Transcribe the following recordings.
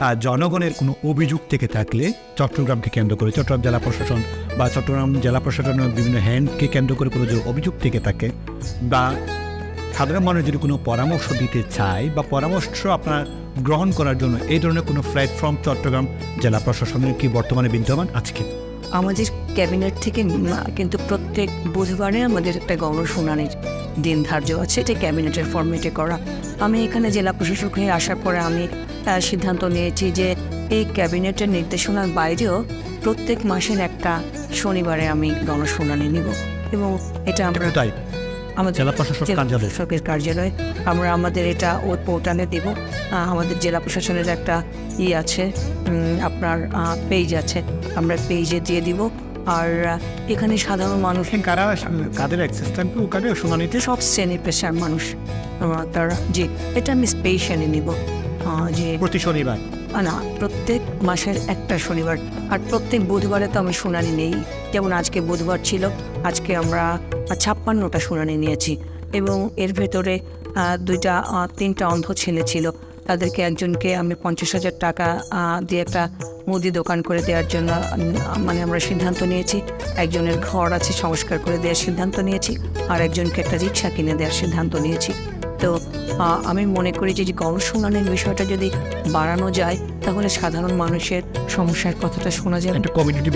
আহ, জনগণের কোনো অভিযোগ থেকে থাকলে চট্টগ্রামকে কেন্দ্র করে চট্টগ্রাম জেলা প্রশাসন বা চট্টগ্রাম জেলা প্রশাসনের বিভিন্ন হ্যান্ডকে কেন্দ্র করে কোনো যে অভিযোগ থেকে থাকে বা সাধারণ মানুষ যদি কোনো পরামর্শ দিতে চায় বা পরামর্শ আপনার গ্রহণ করার জন্য এই ধরনের কোনো প্ল্যাটফর্ম চট্টগ্রাম জেলা প্রশাসনের কি বর্তমানে বিদ্যমান? আজকে। আমাদের ক্যাবিনেট থেকে কিন্তু প্রত্যেক বুধবারে আমাদের একটা গণশুনানির দিন ধার্য আছে। এটা ক্যাবিনেটের ফর্মেটে করা। আমি এখানে জেলা প্রশাসক হয়ে আসার পরে আমি সিদ্ধান্ত নিয়েছি যে এই ক্যাবিনেটের নির্দেশনার বাইরেও প্রত্যেক মাসের একটা শনিবারে আমি গণশুনানি নিব এবং এটা আমরা তাই? আমাদের জেলা প্রশাসক জেলা কার্যালয়। প্রশাসকের কার্যালয় আমরা আমাদের এটা ওই পোর্টালে দেব। আমাদের জেলা প্রশাসনের একটা ই আছে আপনার পেজ আছে আমরা পেজে দিয়ে দিব। আর এখানে সাধারণ মানুষ কারা কাদের অ্যাক্সেস থাকবে ওখানে শুনানিতে? সব শ্রেণি পেশার মানুষ। তারা জি এটা আমি স্পেশালি নিব। যে প্রতি শনিবার? না প্রত্যেক মাসের একটা শনিবার। আর প্রত্যেক বুধবারে তো আমি শুনানি নেই। যেমন আজকে বুধবার ছিল আজকে আমরা ছাপ্পান্নটা শুনানি নিয়েছি। এবং এর ভেতরে দুইটা তিনটা অন্ধ ছেলে ছিল। তাদেরকে একজনকে আমি পঞ্চাশ হাজার টাকা দিয়ে একটা মুদি দোকান করে দেওয়ার জন্য মানে আমরা সিদ্ধান্ত নিয়েছি। একজনের ঘর আছে সংস্কার করে দেওয়ার সিদ্ধান্ত নিয়েছি। আর একজনকে একটা রিক্সা কিনে দেওয়ার সিদ্ধান্ত নিয়েছি। তো আমি মনে করি যে গণশুনানির বিষয়টা যদি বাড়ানো যায় তাহলে সাধারণ মানুষের সমস্যার কথাটা শোনা যাবে। একটা কমিউনিটি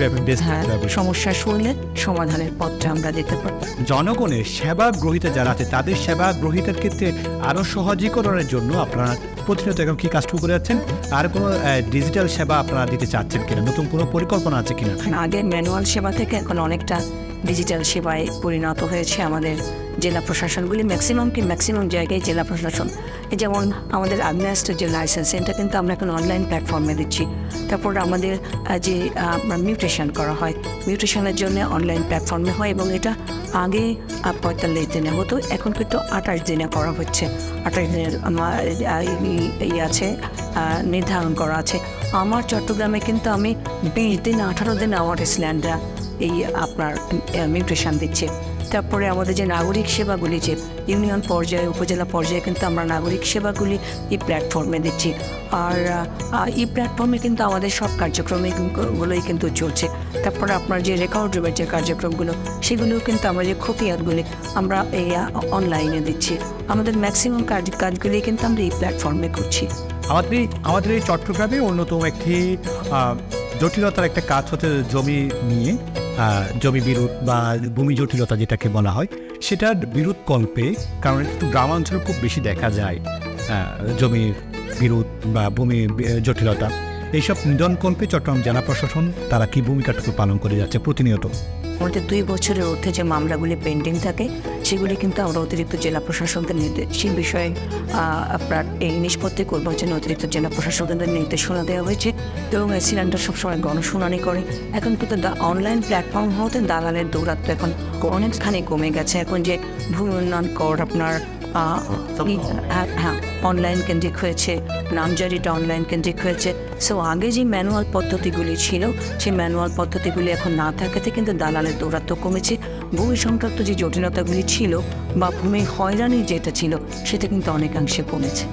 হ্যাঁ সমস্যা শুনলে সমাধানের পথটা আমরা দেখতে পারব। জনগণের সেবা গ্রহীতা যারা আছে তাদের সেবা গ্রহীতার ক্ষেত্রে আরও সহজীকরণের জন্য আপনারা প্রতিনিয়ত এখন কি কাজ শুরু করে যাচ্ছেন? আর কোনো ডিজিটাল সেবা আপনারা দিতে চাচ্ছেন কিনা? নতুন কোনো পরিকল্পনা আছে কিনা? আগে ম্যানুয়াল সেবা থেকে এখন অনেকটা ডিজিটাল সেবায় পরিণত হয়েছে আমাদের জেলা প্রশাসনগুলি ম্যাক্সিমাম কি ম্যাক্সিমাম জায়গায় জেলা প্রশাসন। যেমন আমাদের আগ্নেয়াস্ত্রের যে লাইসেন্স এটা কিন্তু আমরা এখন অনলাইন প্ল্যাটফর্মে দিচ্ছি। তারপর আমাদের যে মিউটেশন করা হয়। মিউটেশনের জন্য অনলাইন প্ল্যাটফর্মে হয় এবং এটা আগে পঁয়তাল্লিশ দিনে হতো, এখন কিন্তু আঠাশ দিনে করা হচ্ছে। আঠাশ দিনের ই আছে নির্ধারণ করা আছে। আমার চট্টগ্রামে কিন্তু আমি বিশ দিন, আঠারো দিন আমার স্ল্যান্ডরা এই আপনার মিউটেশন দিচ্ছে। তারপরে আমাদের যে নাগরিক সেবাগুলি যে ইউনিয়ন পর্যায়ে, উপজেলা পর্যায়ে কিন্তু আমরা নাগরিক সেবাগুলি এই প্ল্যাটফর্মে দিচ্ছি। আর এই প্ল্যাটফর্মে কিন্তু আমাদের সব কার্যক্রমগুলোই কিন্তু চলছে। তারপরে আপনার যে রেকর্ড রুমের যে কার্যক্রমগুলো, সেগুলোও কিন্তু আমরা যে খতিয়াতগুলি আমরা এই অনলাইনে দিচ্ছি। আমাদের ম্যাক্সিমাম কাজ কাজগুলি কিন্তু আমরা এই প্ল্যাটফর্মে করছি। আমাদের আমাদের এই চট্টগ্রামে অন্যতম একটি জটিলতার একটা কাজ হচ্ছে জমি নিয়ে। জমি বিরোধ বা ভূমি জটিলতা যেটাকে বলা হয়, সেটার বিরোধ কল্পে কারণ একটু গ্রামাঞ্চলে খুব বেশি দেখা যায় জমির বিরোধ বা ভূমি জটিলতা। এইসব নিধন কল্পে চট্টগ্রাম জেলা প্রশাসন তারা কি ভূমিকাটুকু পালন করে যাচ্ছে প্রতিনিয়ত? আমাদের দুই বছরের ঊর্ধ্বে যে মামলাগুলি পেন্ডিং থাকে, সেগুলি কিন্তু আমরা অতিরিক্ত জেলা প্রশাসকদের নির্দেশ সেই বিষয়ে আপনার এই নিষ্পত্তি করবার জন্য অতিরিক্ত জেলা প্রশাসকদের নির্দেশনা দেওয়া হয়েছে এবং এই সিলিন্ডার সবসময় গণশুনানি করে। এখন কিন্তু অনলাইন প্ল্যাটফর্ম হতে দালালের দৌরাত্ম এখন অনেকখানি কমে গেছে। এখন যে ভূমি উন্নয়ন কর আপনার অনলাইন কেন্দ্রিক হয়েছে নামজারিটা অনলাইন কেন্দ্রিক হয়েছে সো আগে যে ম্যানুয়াল পদ্ধতিগুলি ছিল সেই ম্যানুয়াল পদ্ধতিগুলি এখন না থাকাতে কিন্তু দালালের দৌরাত্ম কমেছে ভূমি সংক্রান্ত যে জটিলতাগুলি ছিল বা ভূমি হয়রানি যেটা ছিল সেটা কিন্তু অনেকাংশে কমেছে